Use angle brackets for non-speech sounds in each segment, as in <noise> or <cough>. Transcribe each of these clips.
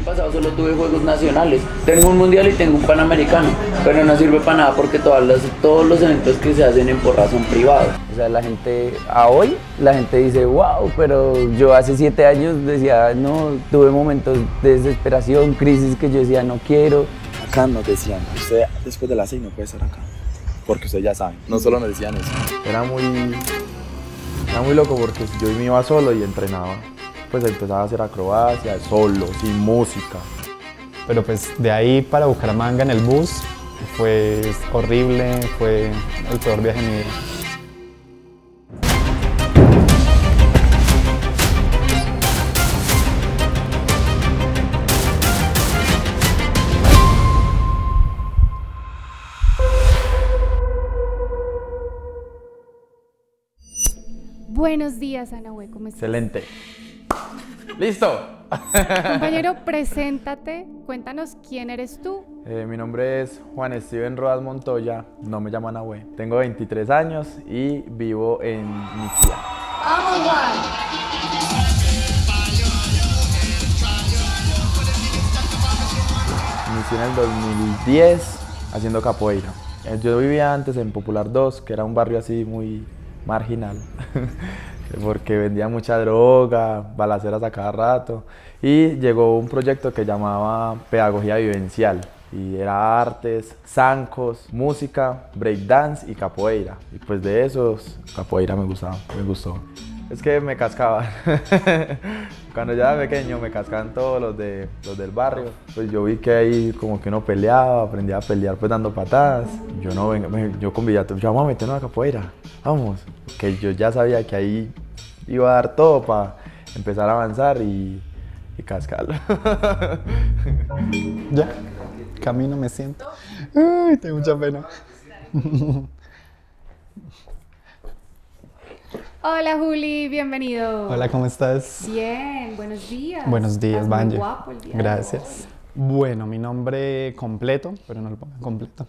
año pasado solo tuve juegos nacionales. Tengo un mundial y tengo un panamericano, pero no sirve para nada porque todas las, todos los eventos que se hacen en Porra son privados. O sea, la gente, a hoy, la gente dice, wow, pero yo hace siete años decía, no, tuve momentos de desesperación, crisis que yo decía, no quiero. Acá nos decían, usted después de las seis no puede estar acá. Porque ustedes ya saben, no solo nos decían eso. Era muy, era muy loco porque yo me iba solo y entrenaba. Pues empezaba a hacer acrobacia, solo, sin música. Pero pues de ahí para Bucaramanga en el bus fue horrible, fue el peor viaje de mi vida. Buenos días, Ana ¿cómo estás? Excelente. ¡Listo! Compañero, <laughs> preséntate, cuéntanos quién eres tú. Eh, mi nombre es Juan Steven Rodas Montoya, no me llamo Anahue. Tengo 23 años y vivo en Niquia. ¡Vamos, Juan! Inicié en el 2010 haciendo capoeira. Eh, Yo vivía antes en Popular 2, que era un barrio así muy marginal, <laughs> porque vendía mucha droga, balaceras a cada rato. Y llegó un proyecto que llamaba Pedagogía Vivencial. Y era artes, zancos, música, breakdance y capoeira. Y pues de esos, capoeira me gustaba, me gustó. Es que me cascaban. <laughs> Cuando yo era pequeño me cascaban todos los, de, los del barrio. Pues yo vi que ahí como que uno peleaba, aprendía a pelear pues dando patadas. Yo no, venga, me- yo con Villato, yo vamos a meternos a capoeira, vamos. Que yo ya sabía que ahí iba a dar todo para empezar a avanzar y, y cascarlo. <laughs> Ya, camino, me siento. Ay, tengo mucha pena. <laughs> Hola, Juli, bienvenido. Hola, ¿cómo estás? Bien, buenos días. Buenos días, Estás muy guapo el día de Gracias. Bueno, mi nombre completo, pero no lo pongan completo.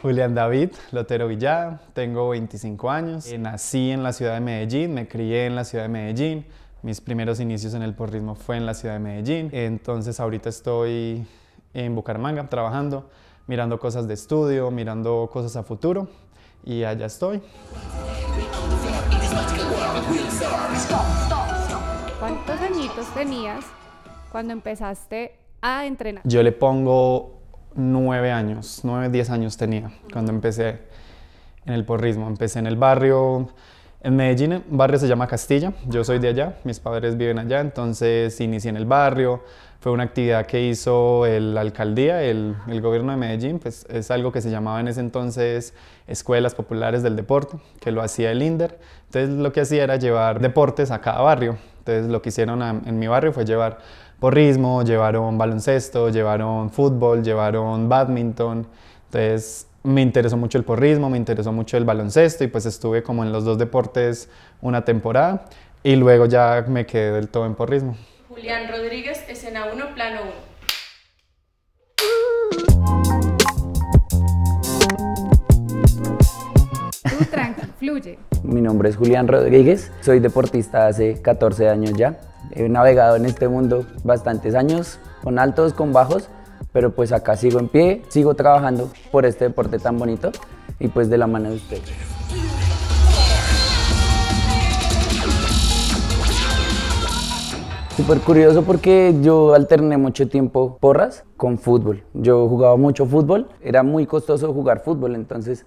Julián David Lotero Villada, tengo 25 años. Eh, nací en la ciudad de Medellín, me crié en la ciudad de Medellín. Mis primeros inicios en el porrismo fue en la ciudad de Medellín. Entonces ahorita estoy en Bucaramanga trabajando, mirando cosas de estudio, mirando cosas a futuro y allá estoy. ¿Cuántos añitos tenías cuando empezaste a entrenar? Yo le pongo nueve años, nueve, diez años tenía cuando empecé en el porrismo. Empecé en el barrio, en Medellín, un barrio se llama Castilla, yo soy de allá, mis padres viven allá, entonces inicié en el barrio. Fue una actividad que hizo la alcaldía, el, gobierno de Medellín, pues es algo que se llamaba en ese entonces Escuelas Populares del Deporte, que lo hacía el INDER. Entonces lo que hacía era llevar deportes a cada barrio. Entonces lo que hicieron en mi barrio fue llevar porrismo, llevaron baloncesto, llevaron fútbol, llevaron badminton. Entonces me interesó mucho el porrismo, me interesó mucho el baloncesto y pues estuve como en los dos deportes una temporada y luego ya me quedé del todo en porrismo. Julián Rodríguez, escena 1, plano 1. Tú tranqui, fluye. Mi nombre es Julián Rodríguez, soy deportista hace 14 años ya. He navegado en este mundo bastantes años, con altos, con bajos, pero pues acá sigo en pie, sigo trabajando por este deporte tan bonito y pues de la mano de ustedes. Súper curioso porque yo alterné mucho tiempo porras con fútbol. Yo jugaba mucho fútbol, era muy costoso jugar fútbol, entonces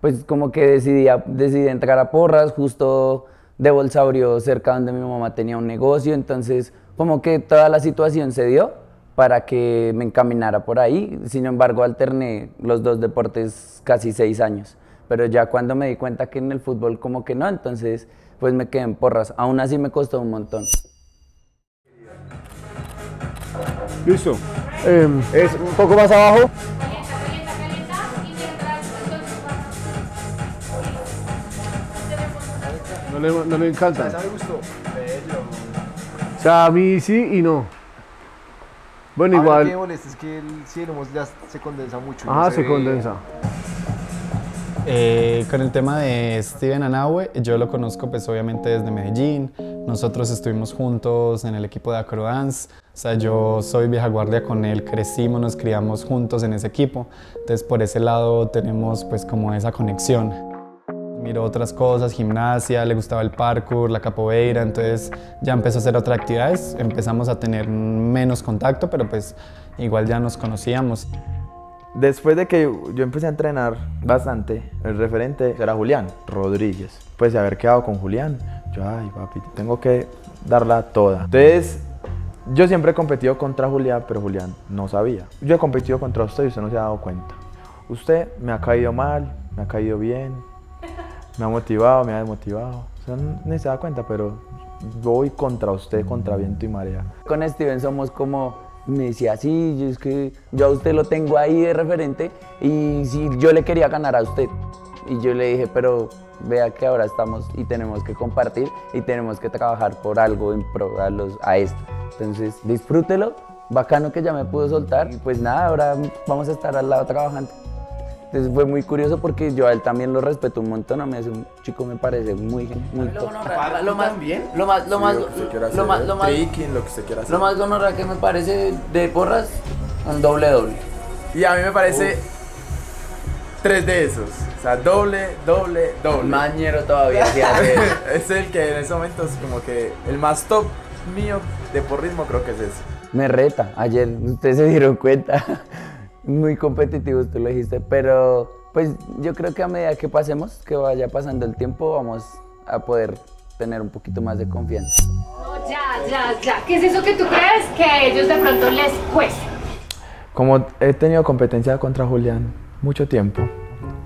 pues como que decidí, decidí entrar a porras justo de Bolsaurio, cerca donde mi mamá tenía un negocio, entonces como que toda la situación se dio para que me encaminara por ahí. Sin embargo, alterné los dos deportes casi seis años, pero ya cuando me di cuenta que en el fútbol como que no, entonces pues me quedé en porras. Aún así me costó un montón. Listo. Em, es un poco más abajo. No le, no le encanta. O sea, a mí sí y no. Bueno, Ahora, igual. ¿Qué molesta? Es que el cielo ya se condensa mucho. y no se ve. condensa. Eh, con el tema de Steven Anahue, yo lo conozco pues obviamente desde Medellín, Nosotros estuvimos juntos en el equipo de Acrodance. O sea, yo soy vieja guardia con él, crecimos, nos criamos juntos en ese equipo. Entonces, por ese lado tenemos pues como esa conexión. Miró otras cosas, gimnasia, le gustaba el parkour, la capoeira, entonces ya empezó a hacer otras actividades, empezamos a tener menos contacto, pero pues igual ya nos conocíamos. Después de que yo empecé a entrenar bastante, el referente era Julián Rodríguez. Pues de haber quedado con Julián, yo, ay papi, tengo que darla toda. Entonces, yo siempre he competido contra Julián, pero Julián no sabía. Yo he competido contra usted y usted no se ha dado cuenta. Usted me ha caído mal, me ha caído bien, me ha motivado, me ha desmotivado. Usted no se da cuenta, pero voy contra usted, contra viento y marea. Con Steven somos como me decía, sí, yo es que yo a usted lo tengo ahí de referente y si yo le quería ganar a usted. Y yo le dije, pero vea que ahora estamos y tenemos que compartir y tenemos que trabajar por algo en pro a, los, a esto. Entonces, disfrútelo, bacano que ya me pudo soltar y pues nada, ahora vamos a estar al lado trabajando. Entonces fue muy curioso porque yo a él también lo respeto un montón, a mí es un chico me parece muy, muy. Lo más bien. Lo más, lo más, lo que se quiera lo más, lo más, lo que se quiera hacer. lo más que me parece de porras, un doble doble. Y a mí me parece tres de esos. O sea, doble, doble, doble. Mañero todavía, sí, <laughs> es el que en ese momento es como que el más top mío de porrismo creo que es ese. Me reta, ayer ustedes se dieron cuenta. <laughs> Muy competitivo, tú lo dijiste, pero pues yo creo que a medida que pasemos, que vaya pasando el tiempo, vamos a poder tener un poquito más de confianza. No, ya, ya, ya. ¿Qué es eso que tú crees que a ellos de pronto les cuesta? Como he tenido competencia contra Julián mucho tiempo,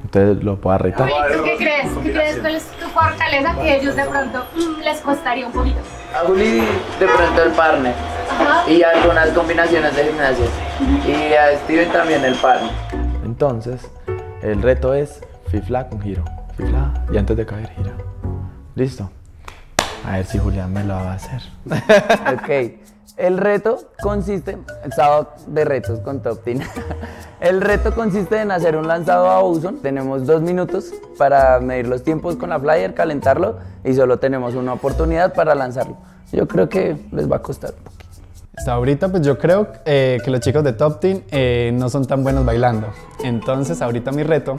entonces lo puedo retar. ¿Tú qué crees? ¿Qué crees? ¿Cuál es tu fortaleza que a ellos de pronto mm, les costaría un poquito? A Juli de pronto el partner Ajá. y algunas combinaciones de gimnasia. Y a Steven también el partner. Entonces, el reto es fifla con giro. Fifla y antes de caer gira. ¿Listo? A ver si Julián me lo va a hacer. <laughs> Ok. El reto consiste, el sábado de retos con Top Team. <laughs> El reto consiste en hacer un lanzado a Ozone. Tenemos dos minutos para medir los tiempos con la flyer, calentarlo y solo tenemos una oportunidad para lanzarlo. Yo creo que les va a costar. Hasta ahorita pues yo creo eh, que los chicos de Top Team eh, no son tan buenos bailando. Entonces ahorita mi reto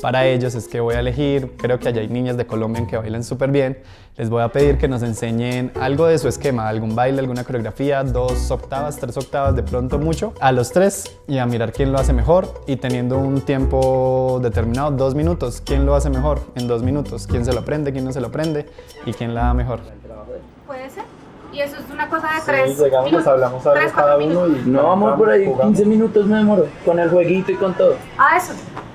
para ellos es que voy a elegir, creo que allá hay niñas de Colombia que bailan súper bien, les voy a pedir que nos enseñen algo de su esquema, algún baile, alguna coreografía, dos octavas, tres octavas, de pronto mucho, a los tres y a mirar quién lo hace mejor y teniendo un tiempo determinado, dos minutos, quién lo hace mejor en dos minutos, quién se lo aprende, quién no se lo aprende y quién la da mejor. ¿Puede ser? Y eso es una cosa de tres llegamos, minutos. hablamos algo Tres, cada uno minutos. y... No, amor, por ahí jugamos. 15 minutos me demoro con el jueguito y con todo. Ah, eso.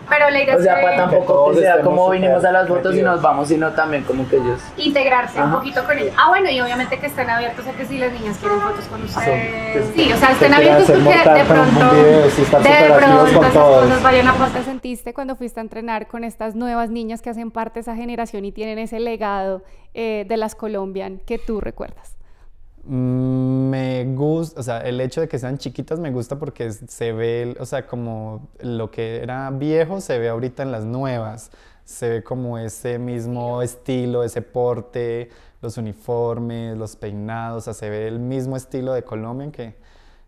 Pero la idea O sea, es para que tampoco todos que sea como vinimos a las fotos y nos vamos, sino también como que ellos... integrarse un poquito con ellos. Ah, bueno, y obviamente que estén abiertos a que si las niñas quieren fotos con ustedes. que- Sí, o sea, estén abiertos porque de pronto, video, sí, estar de pronto con esas cosas vayan a ¿Cómo pasar. te sentiste cuando fuiste a entrenar con estas nuevas niñas que hacen parte de esa generación y tienen ese legado eh, de las Colombian que tú recuerdas? Me gusta, o sea, el hecho de que sean chiquitas me gusta porque se ve, o sea, como lo que era viejo se ve ahorita en las nuevas. Se ve como ese mismo estilo, ese porte, los uniformes, los peinados, o sea, se ve el mismo estilo de Colombia que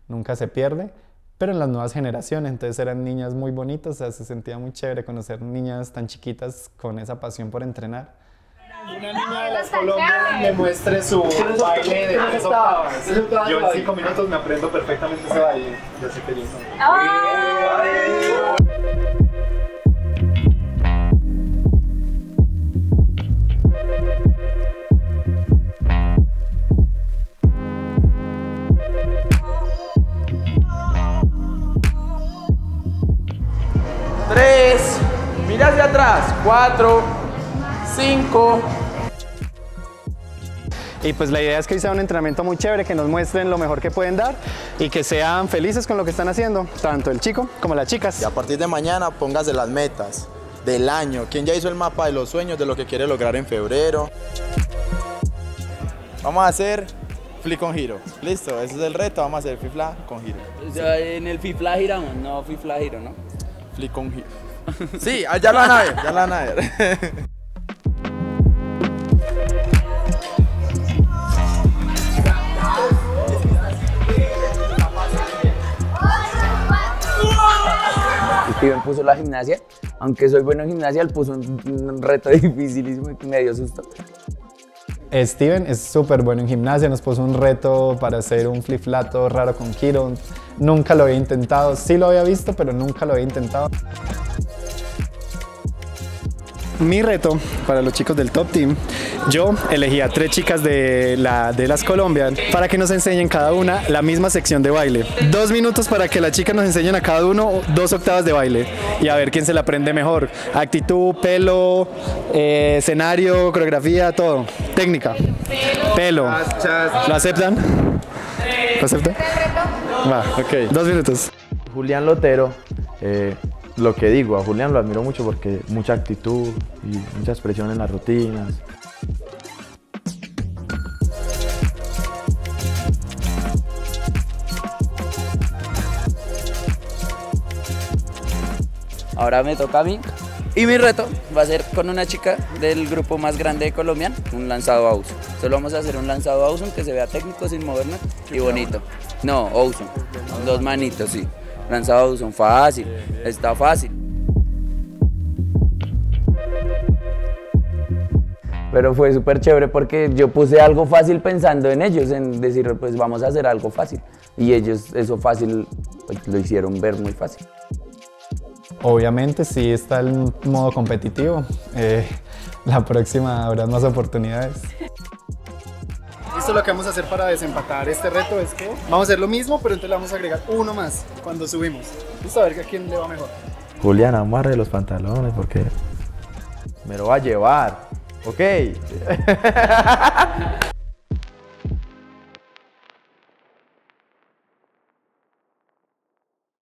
nunca se pierde, pero en las nuevas generaciones, entonces eran niñas muy bonitas, o sea, se sentía muy chévere conocer niñas tan chiquitas con esa pasión por entrenar. Una niña de las Colombias me muestre su baile de tres octavas. Yo en cinco minutos me aprendo perfectamente ese baile. Yo sé que yo no. Tres, mira hacia atrás. Cuatro, cinco. Y pues la idea es que hoy sea un entrenamiento muy chévere, que nos muestren lo mejor que pueden dar y que sean felices con lo que están haciendo, tanto el chico como las chicas. Y a partir de mañana póngase las metas del año. ¿Quién ya hizo el mapa de los sueños de lo que quiere lograr en febrero? Vamos a hacer flick con giro. Listo, ese es el reto. Vamos a hacer fifla con giro. en el FIFLA giramos, no FIFLA giro, ¿no? Flick con giro. Sí, ah, ya lo van a ver, ya lo van <laughs> Steven puso la gimnasia, aunque soy bueno en gimnasia, él puso un, reto <laughs> dificilísimo y me dio susto. Steven es súper bueno en gimnasia, nos puso un reto para hacer un flip flato raro con Kiro. Nunca lo había intentado, sí lo había visto, pero nunca lo había intentado. Mi reto para los chicos del Top Team, yo elegí a tres chicas de, la, de las Colombian para que nos enseñen cada una la misma sección de baile. Dos minutos para que las chicas nos enseñen a cada uno dos octavas de baile y a ver quién se la aprende mejor. Actitud, pelo, eh, escenario, coreografía, todo. Técnica. Pelo. ¿Lo aceptan? ¿Lo aceptan? Va, ok. Dos minutos. Julián Lotero, eh, lo que digo, a Julián lo admiro mucho porque mucha actitud y mucha expresión en las rutinas. Ahora me toca a mí. Y mi reto va a ser con una chica del grupo más grande de Colombia, un lanzado a. Solo vamos a hacer un lanzado a que se vea técnico sin movernos y bonito. No, Ouson. Dos manitos, sí. Lanzado uso, fácil. Está fácil. Pero fue súper chévere porque yo puse algo fácil pensando en ellos, en decir, pues vamos a hacer algo fácil. Y ellos eso fácil pues, lo hicieron ver muy fácil. Obviamente sí está el modo competitivo. Eh, la próxima habrá más oportunidades. Esto lo que vamos a hacer para desempatar este reto es que vamos a hacer lo mismo, pero entonces le vamos a agregar uno más cuando subimos. Listo, a ver a quién le va mejor. Julián, amarre los pantalones porque me lo va a llevar. ¿Ok? <laughs>